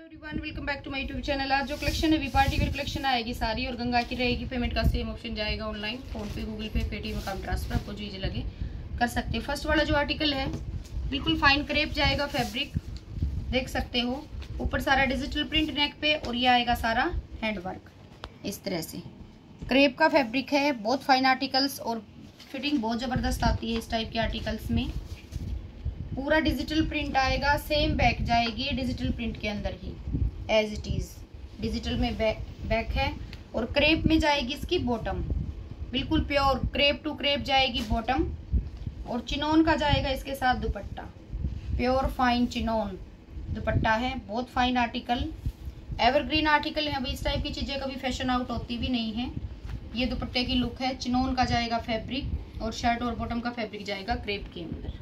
Hello everyone welcome back to my YouTube channel आज जो collection है वी पार्टी वेयर कलेक्शन आएगी सारी और गंगा की रहेगी। पेमेंट का सेम ऑप्शन जाएगा online PhonePe Google Pay Paytm account transfer आपको जो इजी लगे, कर सकते हैं। फ़र्स्ट वाला जो आर्टिकल है, बिल्कुल फाइन क्रेप जाएगा फैब्रिक देख सकते हो। ऊपर सारा डिजिटल प्रिंट नेक पे और ये आएगा सारा हैंडवर्क इस तरह से। क्रेप का फैब्रिक है, बहुत फाइन आर्टिकल्स और फिटिंग बहुत ज़बरदस्त आती है इस टाइप के आर्टिकल्स में। पूरा डिजिटल प्रिंट आएगा सेम बैक जाएगी डिजिटल प्रिंट के अंदर ही एज इट इज़ डिजिटल में बैक बैक है और क्रेप में जाएगी इसकी बॉटम बिल्कुल प्योर क्रेप टू क्रेप जाएगी बॉटम और चिनोन का जाएगा इसके साथ dupatta. Pure fine chinon. Dupatta है, बहुत फाइन आर्टिकल एवरग्रीन आर्टिकल है, अभी इस टाइप की चीज़ें कभी फ़ैशन आउट होती भी नहीं है. ये दुपट्टे की लुक है, चिनोन का जाएगा फैब्रिक और शर्ट और बॉटम का फैब्रिक जाएगा क्रेप के अंदर.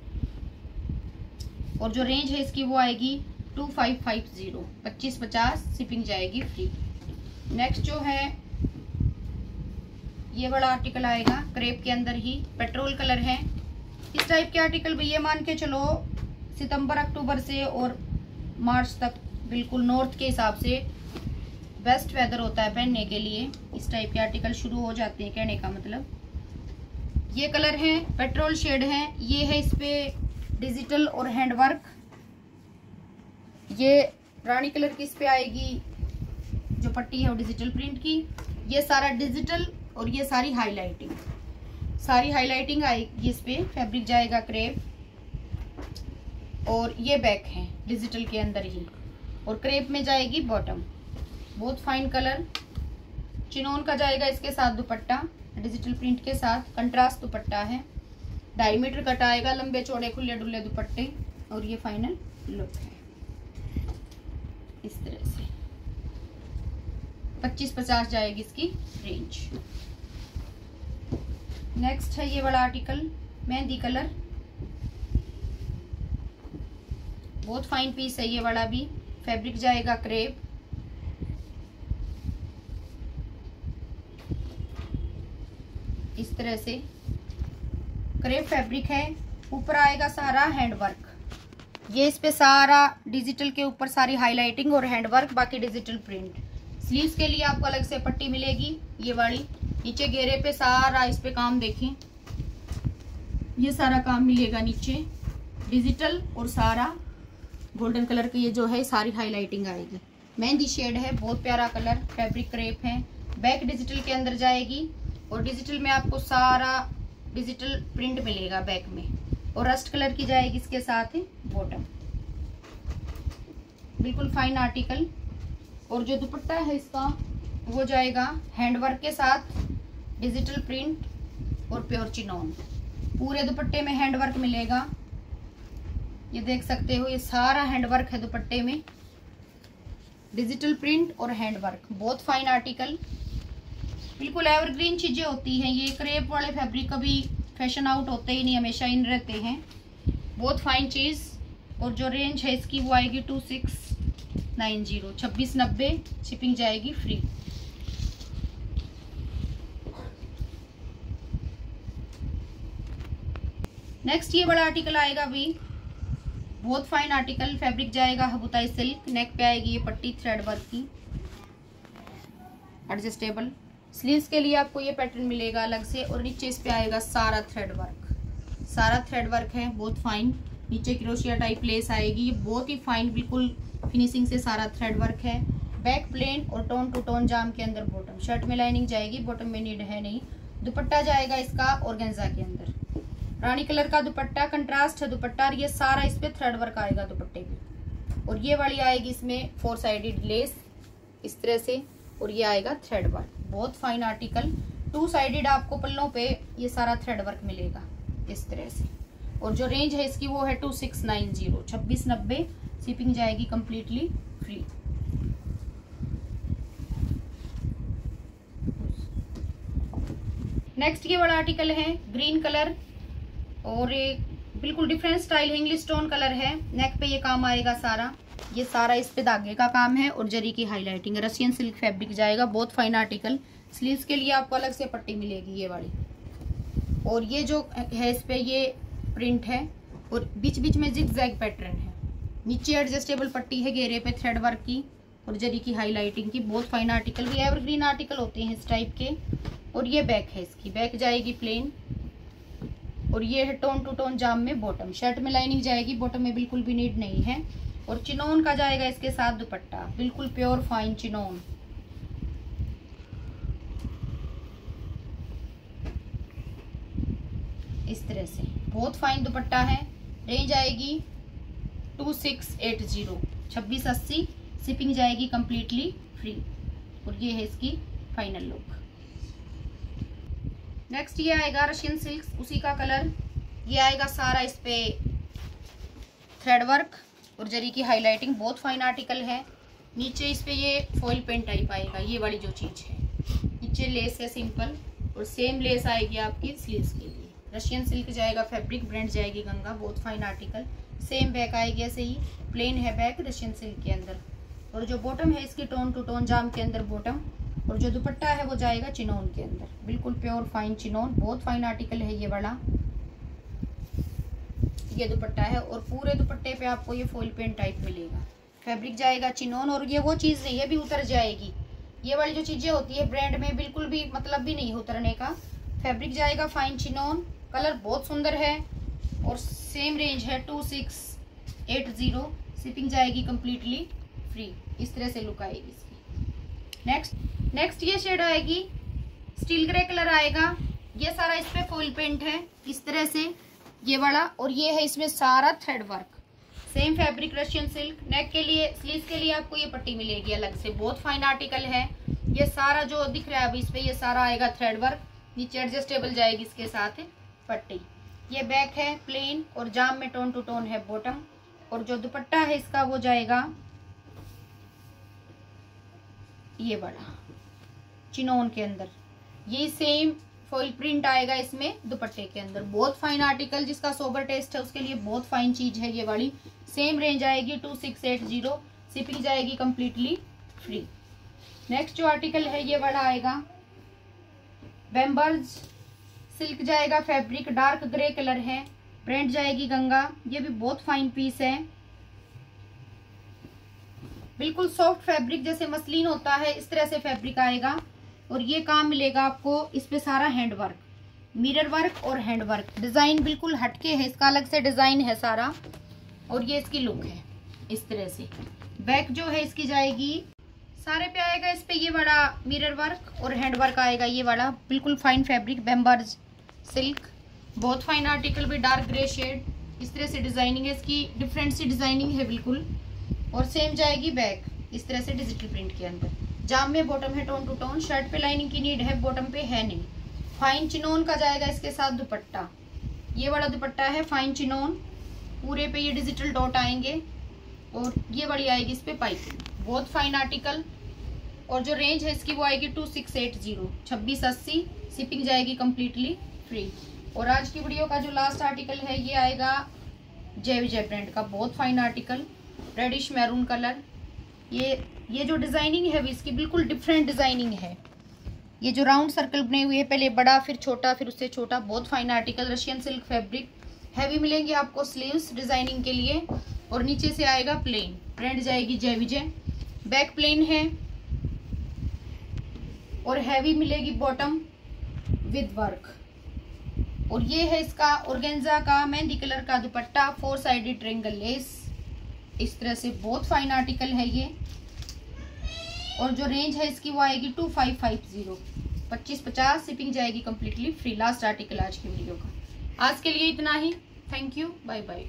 और जो रेंज है इसकी वो आएगी टू फाइव फाइव ज़ीरो पच्चीस पचास शिपिंग जाएगी फ्री नेक्स्ट जो है, ये बड़ा आर्टिकल आएगा क्रेप के अंदर ही पेट्रोल कलर है। इस टाइप के आर्टिकल भी ये मान के चलो, सितंबर, अक्टूबर से और मार्च तक, बिल्कुल नॉर्थ के हिसाब से बेस्ट वेदर होता है पहनने के लिए। इस टाइप के आर्टिकल शुरू हो जाते हैं कहने का मतलब। ये कलर है पेट्रोल शेड है, ये है इस पे डिजिटल और हैंडवर्क। ये रानी कलर की इस पे आएगी, जो पट्टी है वो डिजिटल प्रिंट की। ये सारा डिजिटल और ये सारी हाईलाइटिंग। सारी हाईलाइटिंग आएगी इस पे फैब्रिक जाएगा क्रेप। और ये बैक है, डिजिटल के अंदर ही। और क्रेप में जाएगी बॉटम। बहुत फाइन कलर। चिनोन का जाएगा इसके साथ दुपट्टा, डिजिटल प्रिंट के साथ। कंट्रास्ट दुपट्टा है। ढाई मीटर कट आएगा लंबे चौड़े खुले डुले दुपट्टे। और ये फाइनल लुक है। इस तरह से। पच्चीस पचास जाएगी इसकी रेंज नेक्स्ट है ये वाला आर्टिकल मेहंदी कलर बहुत फाइन पीस है ये वाला भी। फैब्रिक जाएगा क्रेप इस तरह से। क्रेप फैब्रिक है, ऊपर आएगा सारा हैंडवर्क। ये इस पे सारा डिजिटल के ऊपर सारी हाईलाइटिंग और हैंडवर्क, बाकी डिजिटल प्रिंट। स्लीव्स के लिए आपको अलग से पट्टी मिलेगी, ये वाली। नीचे घेरे पे सारा इस पे काम देखें। ये सारा काम मिलेगा नीचे। डिजिटल और सारा। गोल्डन कलर की ये जो है, सारी हाईलाइटिंग आएगी। मेहंदी शेड है, बहुत प्यारा कलर। फैब्रिक क्रेप है। बैक डिजिटल के अंदर जाएगी और डिजिटल में आपको सारा डिजिटल प्रिंट मिलेगा बैक में। और रस्ट कलर की जाएगी इसके साथ ही बॉटम बिल्कुल फाइन आर्टिकल और जो दुपट्टा है इसका, वो जाएगा हैंडवर्क के साथ डिजिटल प्रिंट और प्योर चिनोन पूरे दुपट्टे में हैंडवर्क मिलेगा। ये देख सकते हो, ये सारा हैंडवर्क है दुपट्टे में। डिजिटल प्रिंट और हैंडवर्क बहुत फाइन आर्टिकल बिल्कुल एवरग्रीन चीज़ें होती हैं। ये क्रेप वाले फैब्रिक कभी फ़ैशन आउट होते ही नहीं, हमेशा इन रहते हैं। बहुत फाइन चीज़ और जो रेंज है इसकी वो आएगी टू सिक्स नाइन ज़ीरो छब्बीस नब्बे शिपिंग जाएगी फ्री नेक्स्ट ये बड़ा आर्टिकल आएगा अभी। बहुत फाइन आर्टिकल फैब्रिक जाएगा हबुताई सिल्क नेक पे आएगी ये पट्टी थ्रेड वर्क की। एडजस्टेबल स्लीव्स के लिए आपको ये पैटर्न मिलेगा अलग से और नीचे इस पे आएगा सारा थ्रेड वर्क सारा थ्रेड वर्क है, बहुत फाइन नीचे क्रोशिया टाइप लेस आएगी, ये बहुत ही फाइन बिल्कुल फिनिशिंग से सारा थ्रेड वर्क है. बैक प्लेन और टोन टू टोन जाम के अंदर बॉटम शर्ट में लाइनिंग जाएगी बॉटम में नीड है नहीं. दुपट्टा जाएगा इसका और के अंदर. रानी कलर का दुपट्टा कंट्रास्ट है दुपट्टा, और ये सारा इस पे थ्रेड वर्क आएगा दुपट्टे पे. और ये वाली आएगी इसमें फोर साइडेड लेस इस तरह से, और ये आएगा थ्रेड वर्क बहुत फाइन आर्टिकल टू साइडेड आपको पल्लों पे ये सारा थ्रेड वर्क मिलेगा, इस तरह से। और जो रेंज है इसकी वो है टू सिक्स नाइन ज़ीरो छब्बीस नब्बे शिपिंग जाएगी कंप्लीटली फ्री नेक्स्ट ये वाला आर्टिकल है ग्रीन कलर और एक बिल्कुल डिफरेंट स्टाइल है इंग्लिश स्टोन कलर है नेक पे ये काम आएगा सारा। ये सारा इस पे धागे का काम है और जरी की हाईलाइटिंग रशियन सिल्क फैब्रिक जाएगा, बहुत फाइन आर्टिकल स्लीव्स के लिए आपको अलग से पट्टी मिलेगी ये वाली। और ये जो है इस पे ये प्रिंट है और बीच बीच में जिग जैग पैटर्न है। नीचे एडजस्टेबल पट्टी है घेरे पे थ्रेड वर्क की और जरी की हाईलाइटिंग की, बहुत फाइन आर्टिकल भी एवरग्रीन आर्टिकल होते हैं इस टाइप के। और ये बैक है इसकी बैक जाएगी प्लेन और ये है टोन टू टोन जाम में बॉटम शर्ट में लाइनिंग जाएगी बॉटम में बिल्कुल भी नीड नहीं है। और चिनोन का जाएगा इसके साथ दुपट्टा। बिल्कुल प्योर फाइन चिनोन। इस तरह से। बहुत फाइन दुपट्टा है। रेंज आएगी टू सिक्स एट ज़ीरो छब्बीस अस्सी शिपिंग जाएगी कंप्लीटली फ्री और ये है इसकी फाइनल लुक नेक्स्ट ये आएगा रशियन सिल्क उसी का कलर ये आएगा सारा इस पे थ्रेड वर्क और जरी की हाईलाइटिंग बहुत फाइन आर्टिकल है। नीचे इस पे ये फॉइल पेंट टाइप आएगा, ये वाली जो चीज़ है। नीचे लेस है सिंपल और सेम लेस आएगी आपकी स्लीव्स के लिए। रशियन सिल्क जाएगा फैब्रिक ब्रांड जाएगी गंगा, बहुत फाइन आर्टिकल सेम बैक आएगी ऐसे ही प्लेन है बैक रशियन सिल्क के अंदर। और जो बॉटम है इसकी टोन टू टोन जाम के अंदर बॉटम और जो दुपट्टा है वो जाएगा चिनोन के अंदर। बिल्कुल प्योर फाइन चिनोन, बहुत फाइन आर्टिकल है ये बड़ा ये दुपट्टा है और पूरे दुपट्टे पे आपको ये फुल पेंट टाइप मिलेगा। फैब्रिक जाएगा चिनोन और ये वो चीज़ नहीं है भी उतर जाएगी। ये वाली जो चीज़ें होती है ब्रांड में बिल्कुल भी मतलब भी नहीं उतरने का। फैब्रिक जाएगा फाइन चिनोन कलर बहुत सुंदर है और सेम रेंज है two six eight zero shipping जाएगी कम्प्लीटली फ्री इस तरह से लुक आएगी इसकी। नेक्स्ट नेक्स्ट ये शेड आएगी स्टील ग्रे कलर आएगा। ये सारा इस पे फुल पेंट है, इस तरह से। ये वाला और ये है इसमें सारा thread work same fabric Russian silk neck के लिए स्लीव के लिए आपको ये पट्टी मिलेगी अलग से. बहुत फाइन आर्टिकल है. ये सारा जो दिख रहा है अभी इस पे, ये सारा आएगा थ्रेड वर्क नीचे एडजस्टेबल जाएगी इसके साथ पट्टी. ये बैक है प्लेन और जाम में टोन टू टोन है बॉटम और जो दुपट्टा है इसका वो जाएगा ये बड़ा चिनोन के अंदर. ये सेम फॉइल प्रिंट आएगा इसमें दुपट्टे के अंदर। बहुत फाइन आर्टिकल जिसका सोबर टेस्ट है, उसके लिए बहुत फाइन चीज़ है ये वाली। सेम रेंज आएगी two six eight zero shipping जाएगी कंप्लीटली फ्री नेक्स्ट जो आर्टिकल है, ये वाला आएगा। बेम्बर्स सिल्क जाएगा फैब्रिक डार्क ग्रे कलर है। प्रिंट जाएगी गंगा, ये भी बहुत फाइन पीस है। बिल्कुल सॉफ्ट फैब्रिक जैसे मसलिन होता है, इस तरह से फैब्रिक आएगा। और ये काम मिलेगा आपको इस पे सारा हैंड वर्क मिरर वर्क और हैंड वर्क डिज़ाइन बिल्कुल हटके है, इसका अलग से डिज़ाइन है सारा। और ये इसकी लुक है, इस तरह से। बैक जो है इसकी जाएगी। सारे पे आएगा इस पे ये वाला मिरर वर्क और हैंड वर्क आएगा ये वाला। बिल्कुल फाइन फैब्रिक बेम्बर्स सिल्क बहुत फाइन आर्टिकल भी डार्क ग्रे शेड इस तरह से डिज़ाइनिंग है इसकी डिफरेंट सी डिज़ाइनिंग है बिल्कुल। और सेम जाएगी बैक इस तरह से डिजिटल प्रिंट के अंदर। जाम में बॉटम है टोन टू टोन शर्ट पे लाइनिंग की नीड है बॉटम पे है नहीं। फाइन चिनोन का जाएगा इसके साथ दुपट्टा। ये वाला दुपट्टा है फाइन चिनोन पूरे पे ये डिजिटल डॉट आएँगे, और ये बड़ी आएगी इस पे पाइपिंग बहुत फाइन आर्टिकल और जो रेंज है इसकी वो आएगी टू सिक्स एट ज़ीरो छब्बीस अस्सी शिपिंग जाएगी कम्प्लीटली फ्री और आज की वीडियो का जो लास्ट आर्टिकल है, ये आएगा जय विजय ब्रांड का। बहुत fine article reddish maroon colour ये ये जो डिज़ाइनिंग है वो इसकी बिल्कुल डिफरेंट डिज़ाइनिंग है। ये जो राउंड सर्कल बने हुए हैं, पहले बड़ा, फिर छोटा, फिर उससे छोटा, बहुत fine article Russian silk fabric heavy मिलेंगे आपको स्लीव्स डिज़ाइनिंग के लिए, और नीचे से आएगा प्लेन प्रिंट जाएगी जय विजय। बैक प्लेन है, और हैवी मिलेगी बॉटम विद वर्क और ये है इसका ऑर्गेन्जा का मेहंदी कलर का dupatta four sided triangle lace इस तरह से बहुत फाइन आर्टिकल है ये। और जो रेंज है इसकी वो आएगी टू फाइव फाइव ज़ीरो पच्चीस पचास शिपिंग जाएगी कम्प्लीटली फ्री लास्ट आर्टिकल आज की वीडियो का। आज के लिए इतना ही। Thank you bye bye